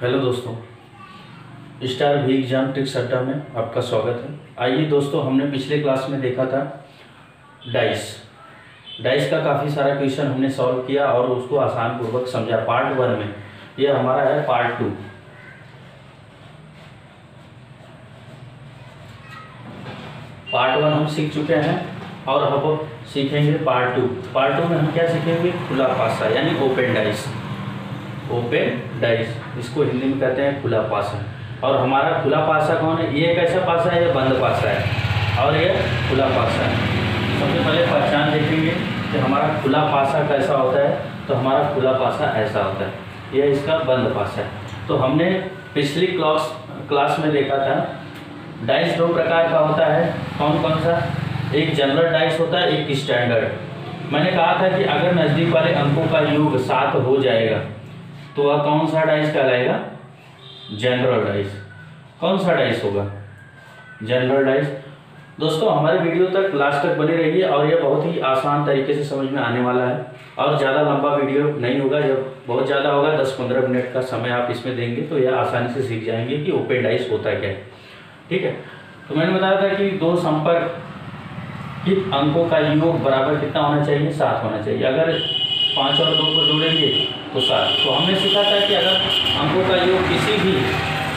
Hello दोस्तों, star भी exam tricks अड्डा में आपका स्वागत है। आइए दोस्तों, हमने पिछले क्लास में देखा था डाइस डाइस का काफ़ी सारा क्वेश्चन हमने सॉल्व किया और उसको आसान पूर्वक समझा। पार्ट वन में, ये हमारा है पार्ट टू पार्ट वन हम सीख चुके हैं और अब सीखेंगे पार्ट टू पार्ट टू में हम क्या सीखेंगे? खुला पासा, यानी ओपन डाइस ओपन डाइस इसको हिंदी में कहते हैं खुला पासा। और हमारा खुला पासा कौन है? ये कैसा पासा है? ये बंद पासा है। और ये खुला पासा है। सबसे पहले पहचान देखेंगे कि हमारा खुला पासा कैसा होता है। तो हमारा खुला पासा ऐसा होता है। यह इसका बंद पासा है। तो हमने पिछली क्लास क्लास में देखा था। डाइस दो प्रकार का होता है। कौन कौन सा? एक जनरल डाइस होता है, एक स्टैंडर्ड। मैंने कहा था कि अगर नज़दीक वाले अंकों का योग सात हो जाएगा तो वह कौन सा डाइस कहलाएगा? जनरल डाइस कौन सा डाइस होगा? जनरल डाइस दोस्तों, हमारे वीडियो तक लास्ट तक बने रहिए और यह बहुत ही आसान तरीके से समझ में आने वाला है। और ज़्यादा लंबा वीडियो नहीं होगा जब बहुत ज़्यादा होगा। दस पंद्रह मिनट का समय आप इसमें देंगे तो यह आसानी से सीख जाएँगे कि ओपन डाइस होता क्या है। ठीक है? तो मैंने बताया था कि दो संपर्क अंकों का योग बराबर कितना होना चाहिए? सात होना चाहिए। अगर पाँच और दो को जोड़ेंगे तो सात तो हमने सीखा था कि अगर अंकों का योग किसी भी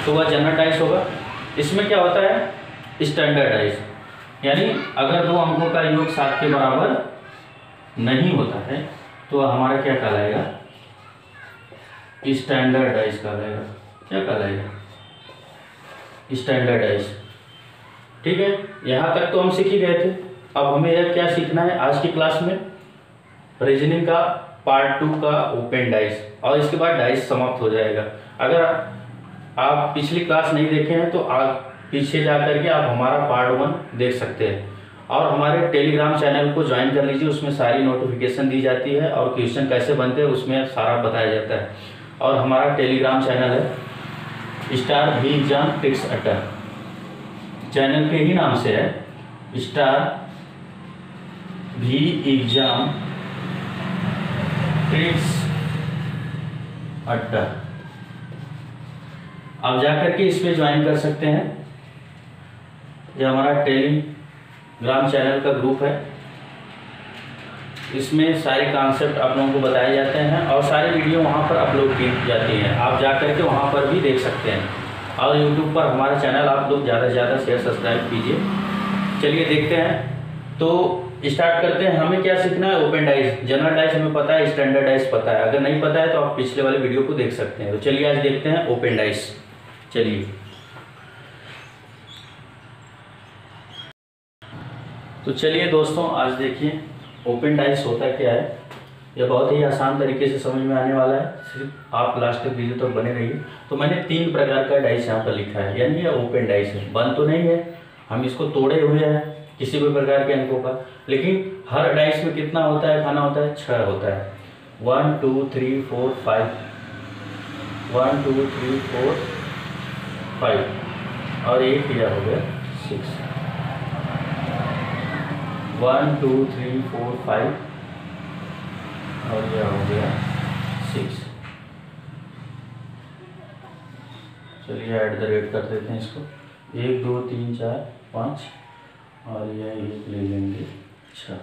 तो वह जनरल होगा। इसमें क्या होता है? स्टैंडर्डाइज यानी अगर दो अंकों का योग सात के बराबर नहीं होता है तो हमारा क्या कहलाएगा? स्टैंडर्डाइज कहलाएगा। क्या कहलाएगा? स्टैंडर्डाइज ठीक है? यहाँ तक तो हम सीख ही गए थे। अब हमें यह क्या सीखना है? आज की क्लास में रीजनिंग का पार्ट टू का ओपन डाइस और इसके बाद डाइस समाप्त हो जाएगा। अगर आप पिछली क्लास नहीं देखे हैं तो आप पीछे जा करके आप हमारा पार्ट वन देख सकते हैं। और हमारे टेलीग्राम चैनल को ज्वाइन कर लीजिए, उसमें सारी नोटिफिकेशन दी जाती है और क्वेश्चन कैसे बनते हैं, उसमें सारा बताया जाता है। और हमारा टेलीग्राम चैनल है स्टार भी एग्ज़ाम टिक्स अटर चैनल के ही नाम से है स्टार भी एग्ज़ाम ट्रिक्स अड्डा आप जाकर के इसमें ज्वाइन कर सकते हैं। यह हमारा टेलीग्राम चैनल का ग्रुप है। इसमें सारे कॉन्सेप्ट आप लोगों को बताए जाते हैं और सारे वीडियो वहाँ पर अपलोड की जाती हैं। आप जा कर के वहाँ पर भी देख सकते हैं। और यूट्यूब पर हमारा चैनल आप लोग ज़्यादा से ज़्यादा शेयर सब्सक्राइब कीजिए। चलिए देखते हैं। तो स्टार्ट करते हैं। हमें क्या सीखना है? ओपन डाइस जनरल डाइस हमें पता है स्टैंडर्ड डाइस पता है। अगर नहीं पता है तो आप पिछले वाले वीडियो को देख सकते हैं। तो चलिए आज देखते हैं ओपन डाइस चलिए। तो चलिए दोस्तों, आज देखिए ओपन डाइस होता क्या है? यह बहुत ही आसान तरीके से समझ में आने वाला है। सिर्फ़ आप लास्ट तक वीडियो तक बने रहिए। तो मैंने तीन प्रकार का डाइस यहाँ पर लिखा है। यानी यह ओपन डाइस है। बंद तो नहीं है। हम इसको तोड़े हुए हैं। किसी भी प्रकार के अंकों का लेकिन हर डाइस में कितना होता है, खाना होता है? छः होता है। One two three four five one two three four five और एक यह हो गया six one two three four five और यह हो गया सिक्स चलिए ऐट द रेट कर देते हैं इसको। एक, दो, तीन, चार, पाँच। और यह एक ले लेंगे अच्छा।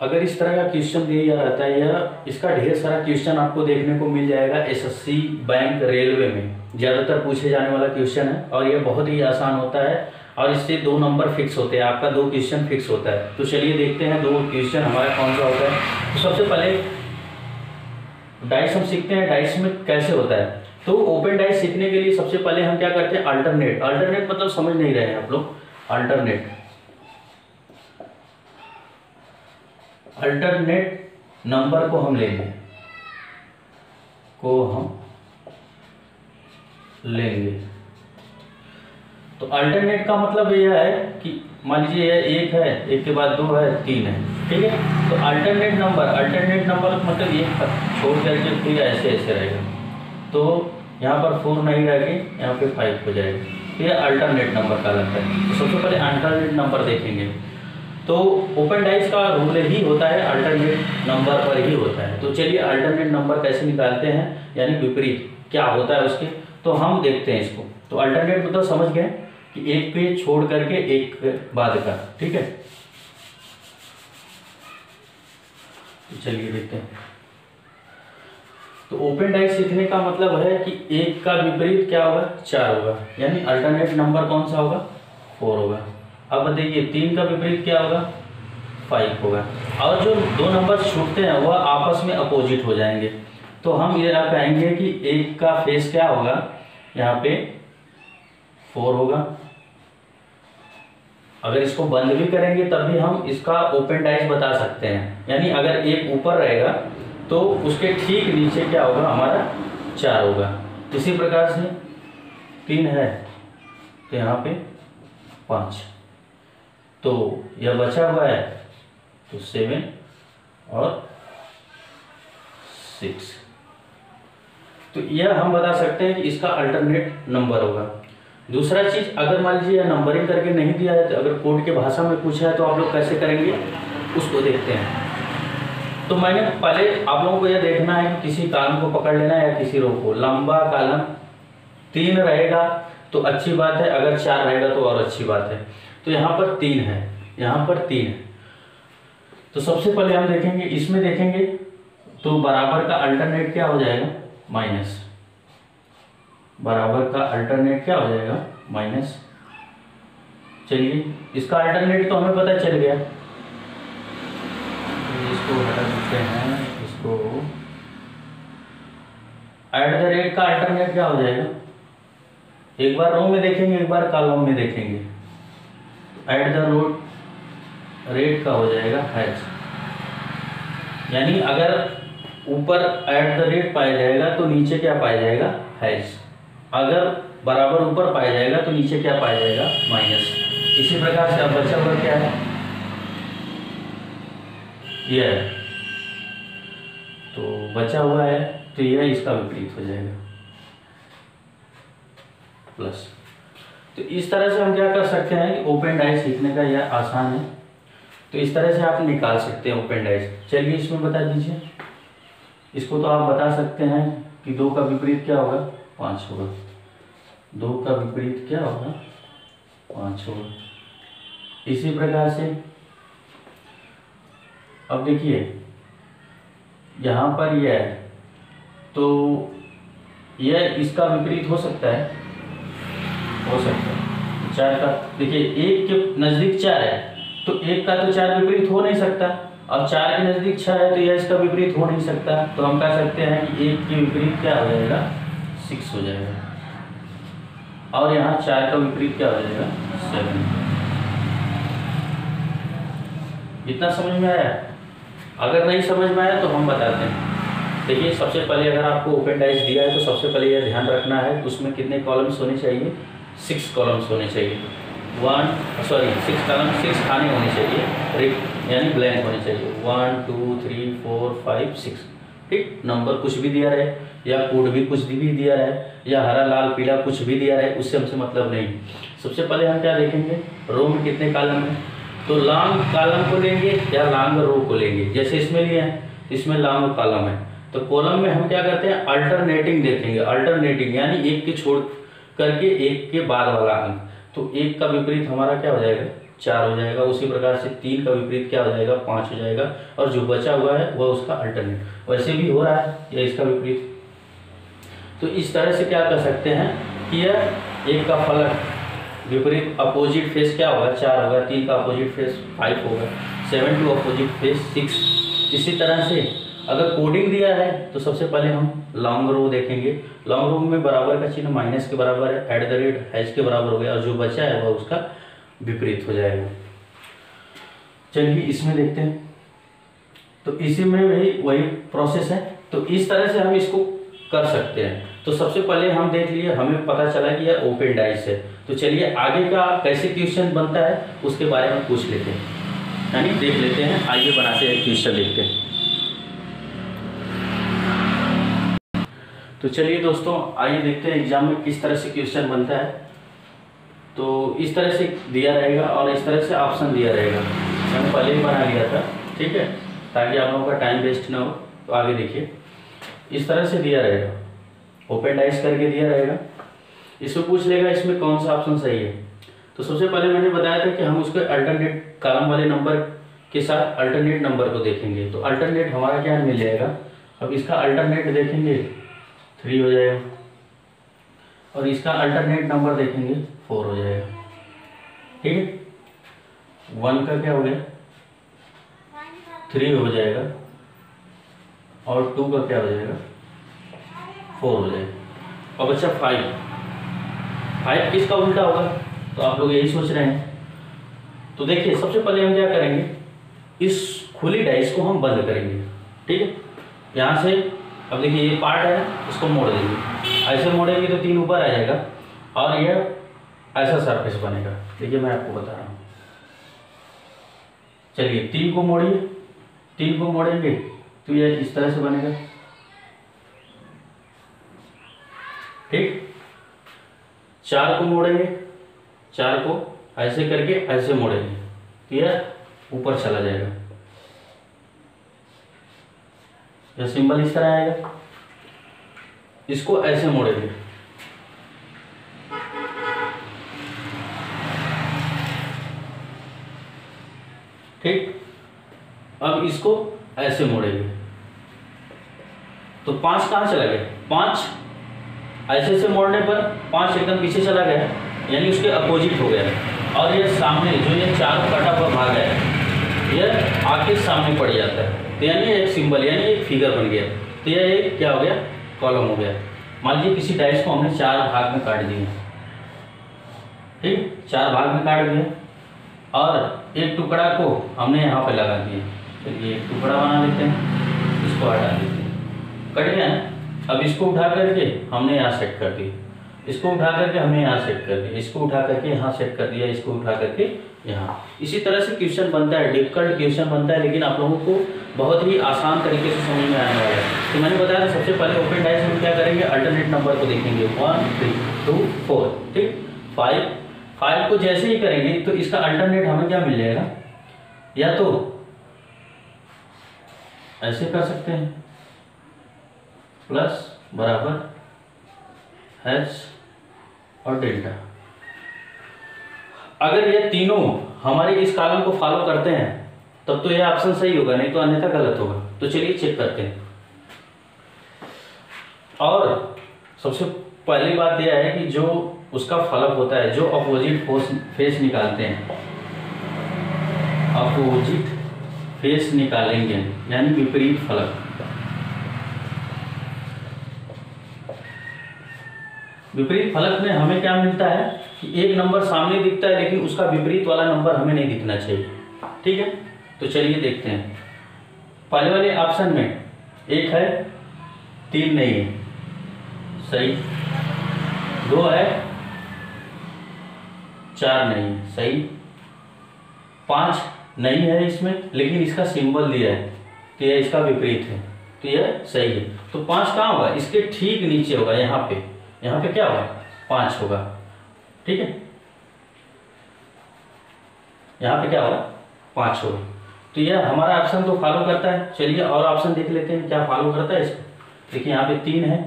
अगर इस तरह का क्वेश्चन दिया रहता है यह इसका ढेर सारा क्वेश्चन आपको देखने को मिल जाएगा एसएससी बैंक रेलवे में। ज़्यादातर पूछे जाने वाला क्वेश्चन है और यह बहुत ही आसान होता है और इससे दो नंबर फिक्स होते हैं आपका दो क्वेश्चन फिक्स होता है। तो चलिए देखते हैं दो क्वेश्चन हमारा कौन सा होता है। तो सबसे पहले डाइस हम सीखते हैं, डाइस में कैसे होता है। तो ओपन डाइस सीखने के लिए सबसे पहले हम क्या करते हैं, अल्टरनेट। अल्टरनेट मतलब समझ नहीं रहे हैं आप लोग। अल्टरनेट। अल्टरनेट नंबर को हम लेंगे को हम लेंगे। तो अल्टरनेट का मतलब यह है कि मान लीजिए एक है, एक के बाद दो है, तीन है। ठीक है? तो अल्टरनेट नंबर अल्टरनेट नंबर मतलब ये छोड़ करके फिर ऐसे ऐसे रहेगा। तो यहाँ पर फोर नहीं रहेगी, यहाँ पे फाइव हो जाएगा। तो ये अल्टरनेट नंबर का लगता है। तो सबसे पहले अल्टरनेट नंबर देखेंगे। तो ओपन डाइस का रूल ही होता है अल्टरनेट नंबर पर ही होता है। तो चलिए अल्टरनेट नंबर कैसे निकालते हैं, यानी विपरीत, क्या होता है उसके? तो हम देखते हैं इसको। तो अल्टरनेट मतलब समझ गए कि एक पे छोड़ करके एक बाद का, ठीक है? चलिए देखते हैं। तो ओपन डाइस सीखने का मतलब है कि एक का विपरीत क्या होगा? चार होगा। यानी अल्टरनेट नंबर कौन सा होगा? फोर होगा। अब बताइए तीन का विपरीत क्या होगा? फाइव होगा। और जो दो नंबर छूटते हैं, वह आपस में अपोजिट हो जाएँगे। तो हम ये कहेंगे कि एक का फेस क्या होगा? यहाँ पे फोर होगा। अगर इसको बंद भी करेंगे तब भी हम इसका ओपन डाइस बता सकते हैं। यानी अगर एक ऊपर रहेगा तो उसके ठीक नीचे क्या होगा? हमारा चार होगा। इसी प्रकार से तीन है तो यहाँ पे पाँच। तो यह बचा हुआ है तो सेवन और सिक्स। तो यह हम बता सकते हैं कि इसका अल्टरनेट नंबर होगा। दूसरा चीज़, अगर मान लीजिए नंबरिंग करके नहीं दिया है तो अगर कोड के भाषा में पूछा है तो आप लोग कैसे करेंगे? उसको देखते हैं। तो मैंने पहले आप लोगों को यह देखना है कि किसी कालम को पकड़ लेना है या किसी रो को। लंबा कालम तीन रहेगा तो अच्छी बात है। अगर चार रहेगा तो और अच्छी बात है। तो यहाँ पर तीन है, यहाँ पर तीन है। तो सबसे पहले हम देखेंगे, इसमें देखेंगे तो बराबर का अल्टरनेट क्या हो जाएगा? माइनस बराबर का अल्टरनेट क्या हो जाएगा? माइनस चलिए, इसका अल्टरनेट तो हमें पता चल गया। इसको हटा देते हैं, इसको। एट द रेट का अल्टरनेट क्या हो जाएगा? एक बार रो में देखेंगे, एक बार कॉलम में देखेंगे। एट द रोट रेट का हो जाएगा हैच यानी अगर ऊपर एट द रेट पाया जाएगा तो नीचे क्या पाया जाएगा? हैच अगर बराबर ऊपर पाया जाएगा तो नीचे क्या पाया जाएगा? माइनस। इसी प्रकार से अब बचा हुआ क्या है? यह है। तो बचा हुआ है तो यह इसका विपरीत हो जाएगा। प्लस। तो इस तरह से हम क्या कर सकते हैं? ओपन डाइस सीखने का यह आसान है। तो इस तरह से आप निकाल सकते हैं ओपन डाइस। चलिए इसमें बता दीजिए। इसको तो आप बता सकते हैं कि दो का विपरीत क्या होगा? पाँच होगा। दो का विपरीत क्या होगा? पाँच होगा। इसी प्रकार से, अब देखिए, यहाँ पर यह है तो यह इसका विपरीत हो सकता है। हो सकता है। चार का, देखिए, एक के नज़दीक चार है तो एक का तो चार विपरीत हो नहीं सकता। अब चार के नज़दीक छः है तो यह इसका विपरीत हो नहीं सकता। तो हम कह सकते हैं कि एक के विपरीत क्या हो जाएगा? सिक्स हो जाएगा। और यहाँ चार का विपरीत क्या हो जाएगा? सेवन इतना समझ में आया? अगर नहीं समझ में आया तो हम बताते हैं। देखिए, सबसे पहले अगर आपको ओपन डाइस दिया है तो सबसे पहले यह ध्यान रखना है, उसमें कितने कॉलम्स होने चाहिए? सिक्स कॉलम्स होने चाहिए। One sorry six column six खाने होने चाहिए। यानी ब्लैंक होने चाहिए। One two three four five six ठीक? नंबर कुछ भी दिया रहे, या कोड भी कुछ भी दिया रहे, या हरा, लाल, पीला कुछ भी दिया रहे, उससे हमसे मतलब नहीं। सबसे पहले हम क्या देखेंगे? रो में कितने कालम है? तो लॉन्ग कालम को लेंगे, या लॉन्ग रो को लेंगे? जैसे इसमें लिए हैं इसमें लॉन्ग कॉलम है। तो कॉलम में हम क्या करते हैं? अल्टरनेटिंग देखेंगे। अल्टरनेटिंग यानी एक के छोड़ करके एक के बाद वाला अंक। तो एक का विपरीत हमारा क्या हो जाएगा? चार हो जाएगा, उसी प्रकार से तीन का विपरीत क्या हो जाएगा? पाँच हो जाएगा। और जो बचा हुआ है, वह उसका अल्टरनेट वैसे भी हो रहा है या इसका विपरीत। तो इस तरह से क्या कर सकते हैं कि यह एक का फलक विपरीत अपोजिट फेस क्या होगा? चार होगा, तीन का अपोजिट फेस फाइव होगा seven two opposite face six इसी तरह से अगर कोडिंग दिया है तो सबसे पहले हम लॉन्ग रो देखेंगे। लॉन्ग रो में बराबर का चिन्ह माइनस के बराबर है एट द रेट हैच के बराबर हो गया, और जो बचा है, वह उसका विपरीत हो जाएगा। चलिए इसमें देखते हैं। तो इसी में वही वही प्रोसेस है। तो इस तरह से हम इसको कर सकते हैं। तो सबसे पहले हम देख लिए, हमें पता चला कि यह ओपन डाइस है। तो चलिए आगे का कैसे क्वेश्चन बनता है, उसके बारे में पूछ लेते हैं। यानी देख लेते हैं, आइए बनाते हैं क्वेश्चन देखते हैं। तो चलिए दोस्तों, आइए देखते हैं एग्ज़ाम में किस तरह से क्वेश्चन बनता है। तो इस तरह से दिया रहेगा और इस तरह से ऑप्शन दिया रहेगा। मैंने पहले ही बना लिया था, ठीक है? ताकि आप लोगों का टाइम वेस्ट ना हो तो आगे देखिए। इस तरह से दिया रहेगा। ओपन डाइस करके दिया रहेगा। इसमें पूछ लेगा, इसमें कौन सा ऑप्शन सही है? तो सबसे पहले मैंने बताया था कि हम उसके अल्टरनेट कॉलम वाले नंबर के साथ अल्टरनेट नंबर को देखेंगे। तो अल्टरनेट हमारा क्या मिल जाएगा? अब इसका अल्टरनेट देखेंगे थ्री हो जाएगा। और इसका अल्टरनेट नंबर देखेंगे फोर हो जाएगा। ठीक है? वन का क्या हो गया? थ्री हो जाएगा। और टू का क्या हो जाएगा? फोर हो जाएगा। और बच्चा फाइव फाइव किसका उल्टा होगा? तो आप लोग यही सोच रहे हैं। तो देखिए, सबसे पहले हम क्या करेंगे? इस खुली डाइस को हम बंद करेंगे। ठीक है? यहाँ से, अब देखिए, ये पार्ट है, इसको मोड़ देंगे। ऐसे मोड़ेंगे तो तीन ऊपर आ जाएगा और यह ऐसा सरफेस बनेगा। देखिए मैं आपको बता रहा हूँ। चलिए, तीन को मोड़िए। तीन को मोड़ेंगे तो यह इस तरह से बनेगा। ठीक? चार को मोड़ेंगे। चार को ऐसे करके ऐसे मोड़ेंगे तो यह ऊपर चला जाएगा। यह सिंबल इस तरह आएगा। इसको ऐसे मोड़ेंगे ठीक? अब इसको ऐसे मोड़ेंगे तो पाँच कहाँ चला गया? पाँच ऐसे से मोड़ने पर पाँच एकदम पीछे चला गया, यानी उसके अपोजिट हो गया। और ये सामने, जो ये चारों कटा पर भाग है यह आके सामने पड़ जाता है। तो यानी एक सिंबल, यानी एक फिगर बन गया। तो यह एक क्या हो गया? कॉलम हो गया। मान लीजिए किसी डाइस को हमने चार भाग में काट दिया ठीक? चार भाग में काट दिया और एक टुकड़ा को हमने यहाँ पे लगा दिया चलिए एक टुकड़ा बना लेते हैं, इसको हटा देते हैं। कट गया? अब इसको उठा करके हमने यहाँ सेट कर दिया इसको उठा करके हमने यहाँ सेट कर दिया इसको उठा करके यहाँ सेट कर दिया। इसको उठा करके यहाँ। इसी तरह से क्वेश्चन बनता है डिफ़िकल्ट क्वेश्चन बनता है, लेकिन आप लोगों को बहुत ही आसान तरीके से समझ में आने वाला है। तो मैंने बताया था, सबसे पहले ओपन डाइस हम क्या करेंगे? अल्टरनेट नंबर को देखेंगे। वन थ्री टू फोर ठीक? फाइव फाइव को जैसे ही करेंगे तो इसका अल्टरनेट हमें क्या मिल जाएगा? या तो ऐसे कर सकते हैं। प्लस बराबर एच और डेल्टा अगर ये तीनों हमारे इस कॉलम को फॉलो करते हैं, तब तो यह ऑप्शन सही होगा, नहीं तो अन्यथा गलत होगा। तो चलिए चेक करते हैं। और सबसे पहली बात यह है कि जो उसका फलक होता है, जो अपोजिट फोर्स फेस निकालते हैं अपोजिट फेस निकालेंगे, यानी विपरीत फलक विपरीत फलक में हमें क्या मिलता है? कि एक नंबर सामने दिखता है, लेकिन उसका विपरीत वाला नंबर हमें नहीं दिखना चाहिए। ठीक है? तो चलिए देखते हैं। पहले वाले ऑप्शन में एक है, तीन नहीं है। सही। दो है, चार नहीं सही। पाँच नहीं है इसमें, लेकिन इसका सिंबल दिया है तो यह इसका विपरीत है। तो यह सही है। तो पाँच कहाँ होगा? इसके ठीक नीचे होगा, यहाँ पे। यहाँ पे क्या होगा? पाँच होगा। ठीक है? यहाँ पे क्या होगा पाँच होगा तो यह हमारा ऑप्शन तो फॉलो करता है। चलिए और ऑप्शन देख लेते हैं, क्या फॉलो करता है इसको। देखिए यहाँ पे तीन है।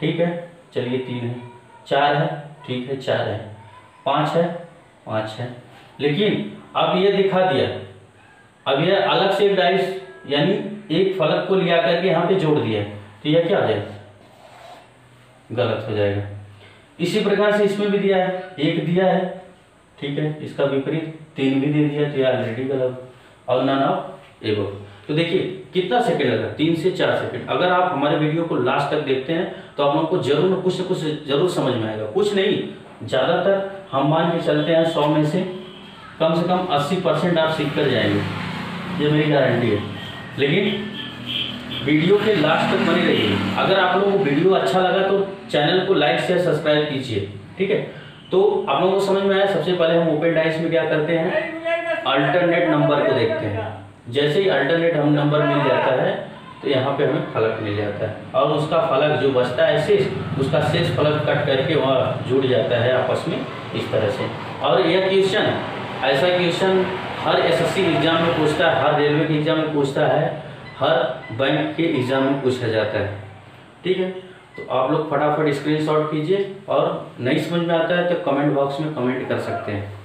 ठीक है? चलिए तीन है। चार है। ठीक है, चार है। पाँच है। पाँच है। लेकिन अब ये दिखा दिया। अब ये अलग से डाइस यानी एक फलक को लिया करके यहाँ पे जोड़ दिया। तो यह क्या हो जाएगा? गलत हो जाएगा। इसी प्रकार से इसमें भी दिया है, एक दिया है, ठीक है, इसका विपरीत तीन भी दे दिया तो यह ऑलरेडी गलत। और नन ऑफ़ एबो तो देखिए, कितना सेकंड लगा? तीन से चार सेकंड अगर आप हमारे वीडियो को लास्ट तक देखते हैं तो आप लोगों को ज़रूर कुछ से कुछ ज़रूर समझ में आएगा। कुछ नहीं, ज़्यादातर हम मान के चलते हैं सौ में से कम से कम अस्सी परसेंट आप सीख कर जाएँगे। ये मेरी गारंटी है। लेकिन वीडियो के लास्ट तक बने रहिए। अगर आप लोगों को वीडियो अच्छा लगा तो चैनल को लाइक शेयर सब्सक्राइब कीजिए। ठीक है? तो आप लोगों को समझ में आया, सबसे पहले हम ओपन डाइस में क्या करते हैं? अल्टरनेट नंबर को देखते हैं। जैसे ही अल्टरनेट हम नंबर मिल जाता है तो यहाँ पे हमें फलक मिल जाता है। और उसका फलक जो बचता है शेष, उसका शेष फलक कट करके वहाँ जुड़ जाता है आपस में इस तरह से। और यह क्वेश्चन ऐसा क्वेश्चन हर एसएससी एग्ज़ाम में पूछता है, हर रेलवे के एग्ज़ाम में पूछता है। हर बैंक के एग्ज़ाम में पूछा जाता है। ठीक है? तो आप लोग फटाफट स्क्रीनशॉट कीजिए और नहीं समझ में आता है तो कमेंट बॉक्स में कमेंट कर सकते हैं।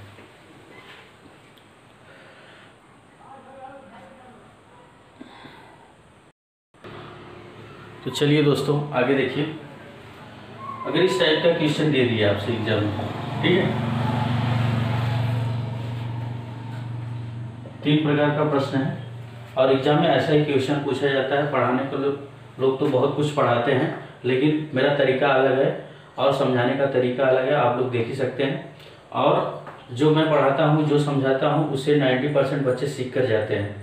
तो चलिए दोस्तों, आगे देखिए। अगर इस टाइप का क्वेश्चन दे दिया आपसे एग्ज़ाम में, ठीक है? तीन प्रकार का प्रश्न है। और एग्ज़ाम में ऐसा ही क्वेश्चन पूछा जाता है। पढ़ाने को लोग लोग तो बहुत कुछ पढ़ाते हैं, लेकिन मेरा तरीका अलग है और समझाने का तरीका अलग है। आप लोग देख ही सकते हैं। और जो मैं पढ़ाता हूँ, जो समझाता हूँ उससे 90 परसेंट बच्चे सीख कर जाते हैं।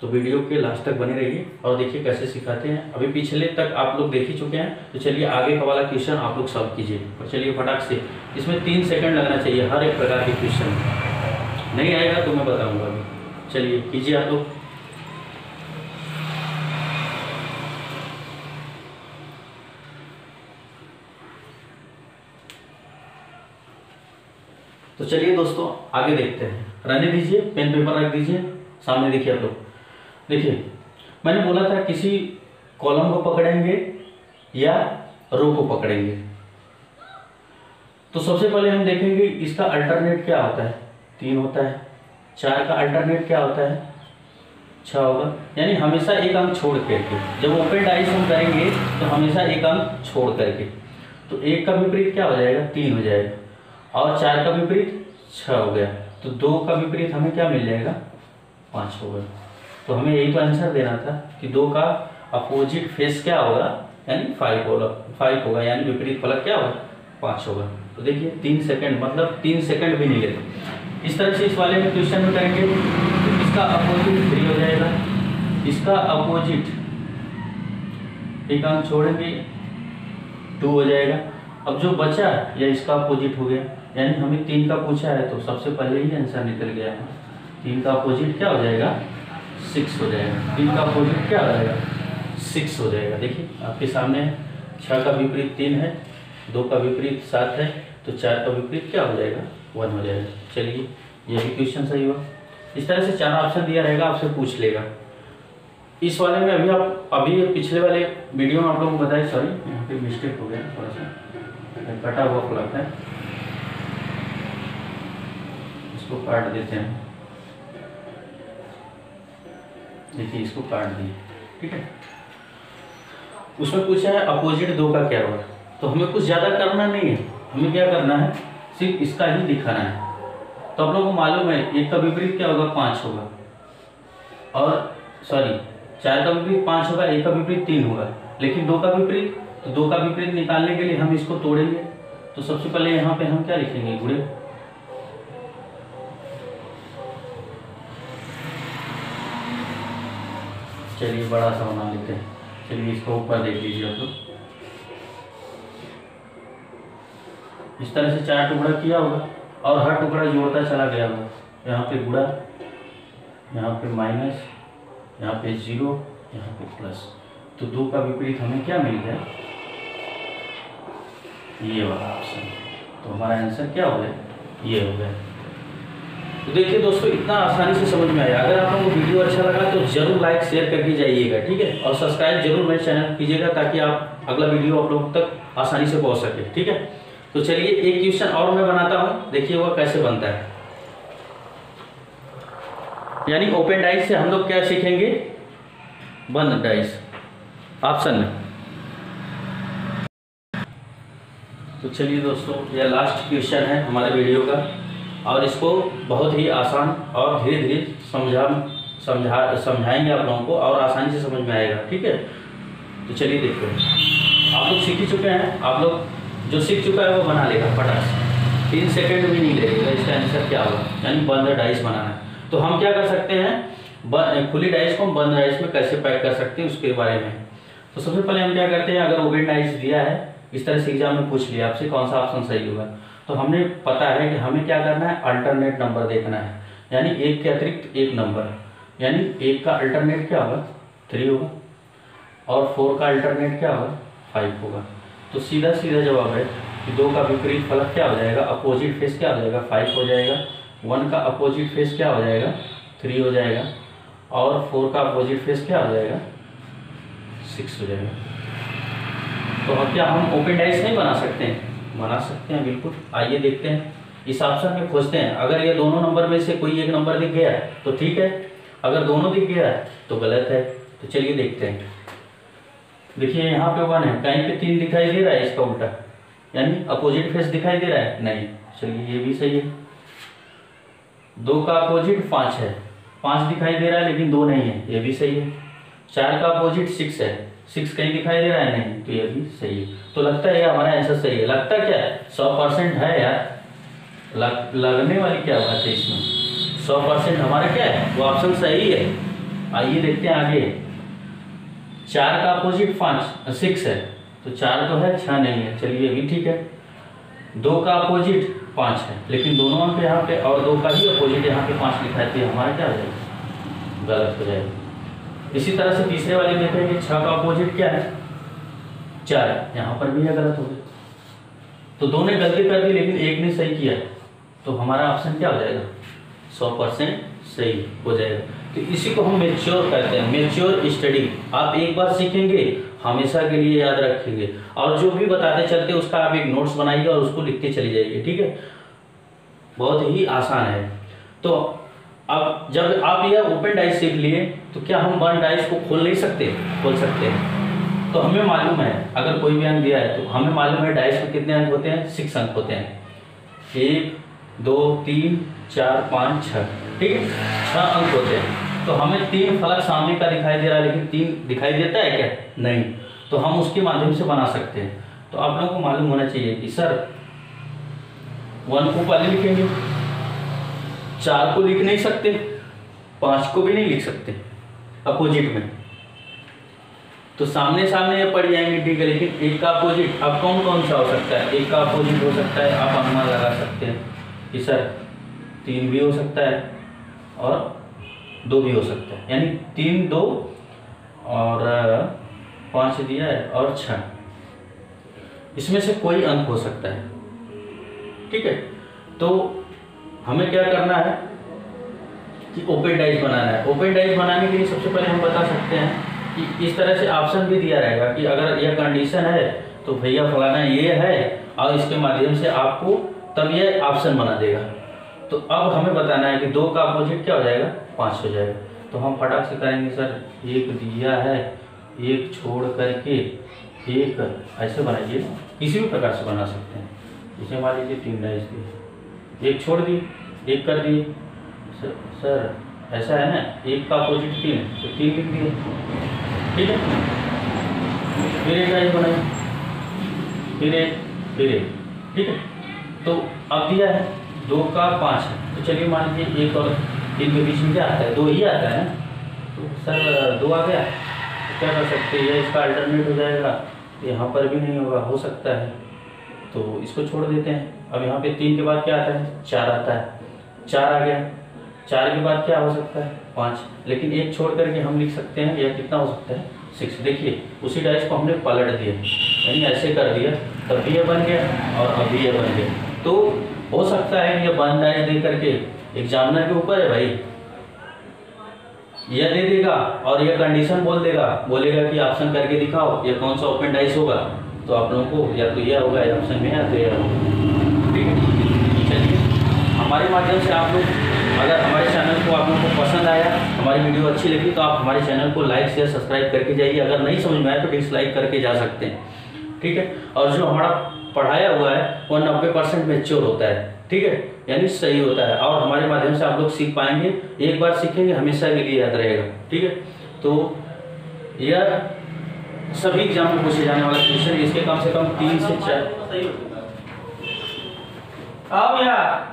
तो वीडियो के लास्ट तक बने रहिए और देखिए कैसे सिखाते हैं। अभी पिछले तक आप लोग देख ही चुके हैं। तो चलिए आगे का वाला क्वेश्चन आप लोग सॉल्व कीजिए। और चलिए फटाक से, इसमें तीन सेकंड लगना चाहिए हर एक प्रकार के क्वेश्चन नहीं आएगा तो मैं बताऊँगा। अभी चलिए कीजिए आप लोग। तो चलिए दोस्तों, आगे देखते हैं। रहने दीजिए पेन पेपर रख दीजिए, सामने देखिए आप लोग। देखिए, मैंने बोला था किसी कॉलम को पकड़ेंगे या रो को पकड़ेंगे। तो सबसे पहले हम देखेंगे इसका अल्टरनेट क्या होता है। तीन होता है, चार का अल्टरनेट क्या होता है? छः होगा। यानी हमेशा एक अंक छोड़ करके, जब ओपन डाइस हम करेंगे तो हमेशा एक अंक छोड़ करके। तो एक का विपरीत क्या हो जाएगा? तीन हो जाएगा। और चार का विपरीत छः हो गया। तो दो का विपरीत हमें क्या मिल जाएगा? पाँच होगा तो हमें यही तो आंसर देना था कि दो का अपोजिट फेस क्या होगा? यानी फाइव होगा फाइव होगा। यानी विपरीत फलक क्या होगा? पाँच होगा। तो देखिए, तीन सेकंड मतलब तीन सेकंड भी नहीं लेते। इस तरह से इस वाले में क्वेश्चन में करेंगे तो इसका अपोजिट थ्री हो जाएगा। इसका अपोजिट एक अंक छोड़ेंगे टू हो जाएगा। अब जो बचा या इसका अपोजिट हो गया यानी हमें तीन का पूछा है तो सबसे पहले ही आंसर निकल गया है। तीन का अपोजिट क्या हो जाएगा? सिक्स हो जाएगा। तीन का अपोजिट क्या हो जाएगा? सिक्स हो जाएगा। देखिए, आपके सामने छः का विपरीत तीन है, दो का विपरीत सात है तो चार का विपरीत क्या हो जाएगा? वन हो जाएगा। चलिए, ये भी क्वेश्चन सही हुआ। इस तरह से चार ऑप्शन दिया रहेगा, आपसे पूछ लेगा। इस वाले में अभी आप, अभी पिछले वाले वीडियो में आप लोगों को बताए सॉरी यहाँ पे मिस्टेक हो गया, थोड़ा सा, कटा हुआ फ्लक है। इसको काट देते हैं। देखिए, इसको काट दिए। ठीक है? उसमें पूछा है अपोजिट दो का क्या होगा? तो हमें कुछ ज़्यादा करना नहीं है। हमें क्या करना है? सिर्फ़ इसका ही दिखाना है। तो आप लोगों को मालूम है, एक का विपरीत क्या होगा? पाँच होगा। और सॉरी चार का विपरीत पाँच होगा, एक का विपरीत तीन होगा। लेकिन दो का विपरीत तो दो का विपरीत निकालने के लिए हम इसको तोड़ेंगे। तो सबसे पहले यहाँ पे हम क्या लिखेंगे? गुड़े? चलिए बड़ा सा बना लेते हैं। चलिए इसको ऊपर देख लीजिए आप लोग। इस तरह से चार टुकड़ा किया होगा और हर टुकड़ा जोड़ता चला गया होगा। यहाँ पे गुड़ा यहाँ पे माइनस यहाँ पे ज़ीरो यहाँ पे प्लस तो दो का विपरीत हमें क्या मिल गया? ये वाला ऑप्शन तो हमारा आंसर क्या हो गया? ये हो गया। तो देखिए दोस्तों, इतना आसानी से समझ में आया। अगर आप लोगों को वीडियो अच्छा लगा तो ज़रूर लाइक शेयर करके जाइएगा, ठीक है? और सब्सक्राइब ज़रूर मेरे चैनल कीजिएगा ताकि आप अगला वीडियो आप लोगों तक आसानी से पहुँच सके, ठीक है? तो चलिए, एक क्वेश्चन और मैं बनाता हूँ। देखिए वह कैसे बनता है। यानी ओपन डाइस से हम लोग क्या सीखेंगे? बंद डाइस ऑप्शन में। तो चलिए दोस्तों, यह लास्ट क्वेश्चन है हमारे वीडियो का। और इसको बहुत ही आसान और धीरे धीरे समझा समझा, समझाएँगे आप लोगों को और आसानी से समझ में आएगा, ठीक है? तो चलिए देखते हैं। आप लोग सीख ही चुके हैं, आप लोग जो सीख चुका है वो बना लेगा फटाक तीन सेकेंड भी नहीं लगेगा, इसका आंसर क्या होगा? यानी बंद डाइस बनाना। है तो हम क्या कर सकते हैं खुली डाइस को हम बंद डाइस में कैसे पैक कर सकते हैं उसके बारे में। तो सबसे पहले हम क्या करते हैं, अगर ओपन डाइस दिया है, इस तरह से एग्ज़ाम में पूछ लिया आपसे, कौन सा ऑप्शन सही होगा? तो हमने पता है कि हमें क्या करना है? अल्टरनेट नंबर देखना है। यानी एक के अतिरिक्त एक नंबर यानी एक का अल्टरनेट क्या होगा? थ्री होगा। और फोर का अल्टरनेट क्या होगा? फाइव होगा। तो सीधा सीधा जवाब है कि दो का विपरीत फलक क्या हो जाएगा? अपोजिट फेस क्या हो जाएगा? फाइव हो जाएगा। वन का अपोजिट फेस क्या हो जाएगा? थ्री हो जाएगा। और फोर का अपोजिट फेस क्या हो जाएगा? सिक्स हो जाएगा। तो अब क्या हम ओपन डाइस नहीं बना सकते? हैं बना सकते हैं, बिल्कुल। आइए देखते हैं। इस ऑप्शन में खोजते हैं। अगर ये दोनों नंबर में से कोई एक नंबर दिख गया तो ठीक है। अगर दोनों दिख गया तो गलत है। तो चलिए देखते हैं। देखिए, यहाँ पे वन है। कहीं पे तीन दिखाई दे रहा है, इसका उल्टा। यानी अपोजिट फेस दिखाई दे रहा है। नहीं। चलिए, ये भी सही है। दो का अपोजिट पाँच है। पाँच दिखाई दे रहा है, लेकिन दो नहीं है। ये भी सही है। चार का अपोजिट सिक्स है। सिक्स कहीं दिखाई दे रहा है? नहीं तो ये भी सही है। तो लगता है हमारा आंसर सही है। लगता क्या? सौ परसेंट है यार। लग, लगने वाली क्या बात है इसमें? सौ परसेंट हमारा क्या है? वो ऑप्शन सही है। आइए देखते हैं आगे। चार का अपोजिट पाँच सिक्स है। तो चार तो है छः नहीं है। चलिए अभी ठीक है। दो का अपोजिट पाँच है। लेकिन दोनों अंक यहाँ पे और दो का ही अपोजिट यहाँ पे पाँच लिखा है हमारा क्या हो जाएगा? गलत हो जाएगा। इसी तरह से तीसरे वाले देखेंगे छः का अपोजिट क्या है? चार यहाँ पर भी है गलत हो गया। तो दोनों गलती कर दी, लेकिन एक ने सही किया तो हमारा ऑप्शन क्या हो जाएगा? सौ परसेंट सही हो जाएगा। तो इसी को हम मेच्योर कहते हैं। मेच्योर स्टडी आप एक बार सीखेंगे, हमेशा के लिए याद रखेंगे। और जो भी बताते चलते, उसका आप एक नोट्स बनाइए और उसको लिखते चली जाइए, ठीक है? बहुत ही आसान है। तो अब जब आप यह ओपन डाइस सीख लिए तो क्या हम वन डाइस को खोल नहीं सकते? खोल सकते हैं। तो हमें मालूम है, अगर कोई भी अंक दिया है तो हमें मालूम है डाइस में कितने अंक होते हैं? सिक्स अंक होते हैं। एक, दो, तीन, चार, पाँच छः ठीक है? छः अंक होते हैं। तो हमें तीन फलक सामने का दिखाई दे रहा है, लेकिन तीन दिखाई देता है क्या? नहीं। तो हम उसके माध्यम से बना सकते हैं। तो आप लोगों को मालूम होना चाहिए कि, सर वन को पहले लिखेंगे। चार को लिख नहीं सकते, पाँच को भी नहीं लिख सकते, अपोजिट में। तो सामने सामने ये पड़ जाएँगे, ठीक है, लेकिन एक का अपोजिट, अब कौन कौन सा हो सकता है? एक का अपोजिट हो सकता है, आप अनुमान लगा सकते हैं कि सर तीन भी हो सकता है और दो भी हो सकता है। यानी तीन, दो और पाँच दिया है और छः इसमें से कोई अंक हो सकता है। ठीक है? तो हमें क्या करना है कि ओपन डाइस बनाना है। ओपन डाइस बनाने के लिए सबसे पहले हम बता सकते हैं कि इस तरह से ऑप्शन भी दिया रहेगा कि अगर यह कंडीशन है तो भैया फलाना ये है और इसके माध्यम से आपको तब यह ऑप्शन बना देगा। तो अब हमें बताना है कि दो का अपोजिट क्या हो जाएगा? पाँच हो जाएगा। तो हम फटाक से करेंगे, सर, एक दिया है, एक छोड़ करके एक ऐसे बनाइए। किसी भी प्रकार से बना सकते हैं। इसे मान लीजिए तीन डाइस दिए एक छोड़ दिए एक कर दिए सर, सर ऐसा है ना एक का अपोजिट तीन तो तीन लिख दिए। ठीक है? फिर एक डाइस बनाइए फिर एक फिर एक ठीक है? तो अब दिया है दो का पाँच है। तो चलिए मान लीजिए एक और तीन के बीच में क्या आता है? दो ही आता है ना? तो सर दो आ गया। तो क्या कर सकते हैं? इसका अल्टरनेट हो जाएगा। यहाँ पर भी नहीं होगा हो सकता है। तो इसको छोड़ देते हैं। अब यहाँ पे तीन के बाद क्या आता है? चार आता है। चार आ गया। चार के बाद क्या हो सकता है? पाँच। लेकिन एक छोड़ करके हम लिख सकते हैं या कितना हो सकता है? सिक्स। देखिए, उसी डाइस को हमने पलट दिया। यानी ऐसे कर दिया, तब भी ये बन गया और अभी ये बन गया। तो हो सकता है यह वन डाइस दे करके एग्जामिनर के ऊपर है भाई। यह दे देगा और यह कंडीशन बोल देगा। बोलेगा कि ऑप्शन करके दिखाओ, यह कौन सा ओपन डाइस होगा? तो आप लोगों को या तो यह होगा या ऑप्शन में या तो यह होगा। हमारे माध्यम से आप लोग अगर हमारे चैनल को आप लोगों को पसंद आया हमारी वीडियो अच्छी लगी तो आप हमारे चैनल को लाइक शेयर सब्सक्राइब करके जाइए। अगर नहीं समझ में आए तो डिसलाइक करके जा सकते हैं। ठीक है? और जो हमारा पढ़ाया हुआ है वो नब्बे परसेंट मेच्योर होता है। ठीक है? यानी सही होता है। और हमारे माध्यम से आप लोग सीख पाएँगे। एक बार सीखेंगे हमेशा के लिए याद रहेगा। ठीक है? तो यह सभी एग्ज़ाम में पूछे जाने वाला क्वेश्चन इसके कम से कम तीन से चार अब यार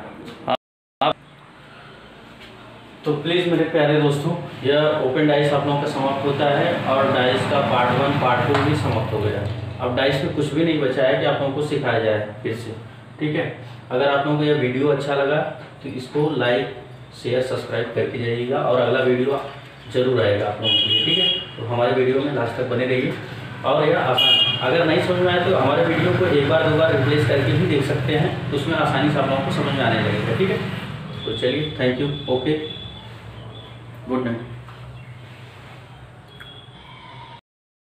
तो प्लीज़ मेरे प्यारे दोस्तों, यह ओपन डाइस आप लोगों का समाप्त होता है और डाइस का पार्ट वन पार्ट टू भी समाप्त हो गया। अब डाइस में कुछ भी नहीं बचा है कि आप लोगों को सिखाया जाए फिर से, ठीक है? अगर आप लोगों को यह वीडियो अच्छा लगा तो इसको लाइक शेयर सब्सक्राइब करके जाइएगा और अगला वीडियो ज़रूर आएगा आप लोगों के लिए, ठीक है? तो हमारे वीडियो में लास्ट तक बने रहिए और यह आसान अगर नहीं समझ में आए तो हमारे वीडियो को एक बार, दो बार रिप्लेस करके भी देख सकते हैं। उसमें आसानी से आप लोगों को समझ में आने लगेगा, ठीक है? तो चलिए thank you okay good night